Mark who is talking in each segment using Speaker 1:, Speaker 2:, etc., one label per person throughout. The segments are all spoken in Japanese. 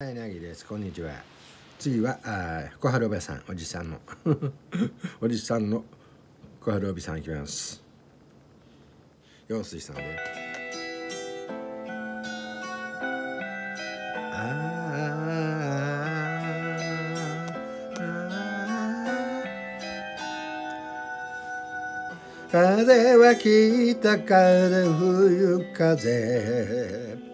Speaker 1: はい、なぎです。こんにちは。次は、あ小春おばさん、おじさんの。おじさんの小春おびさんいきます。陽水さんで。あー風は北風冬風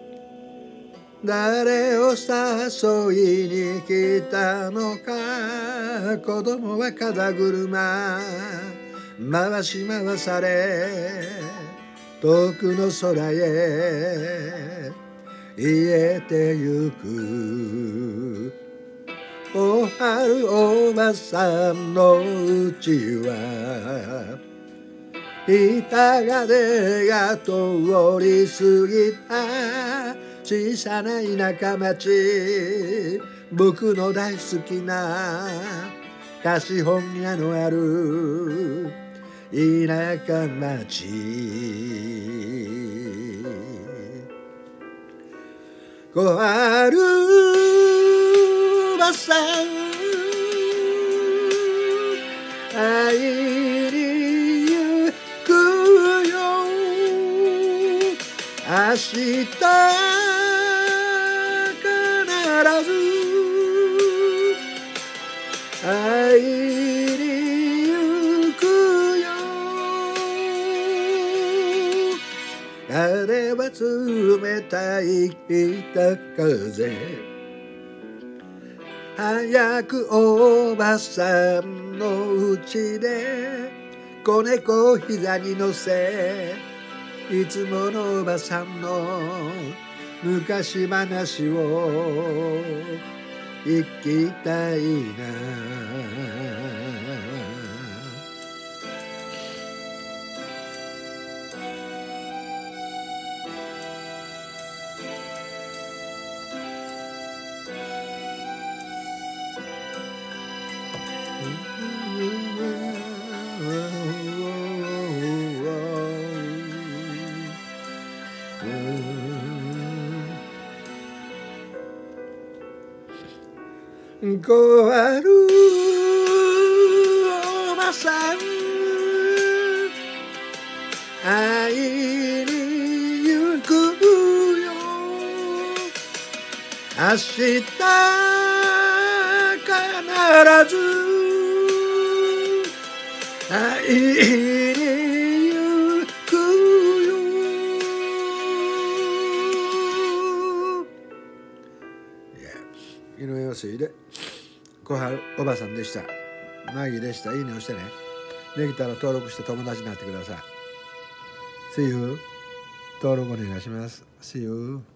Speaker 1: 誰を誘いに来たのか。子供は風車。回し回され。遠くの空へ。癒えてゆく。おはるおばさんのうちは。板金が通り過ぎた。小さな田舎町。僕の大好きな貸本屋のある田舎町。小春ばさん会いに行くよ。明日必ず会いに行くよ。あれは冷たい北風。早くおばさんのうちで子猫を膝に乗せいつものおばさんの昔話を聞きたいな。小春おばさん。会いに行くよ。明日必ず。会いに井上陽水で小春おばさんでした。マギでした。いいね押してね。できたら登録して友達になってください。See you 登録お願いします。See you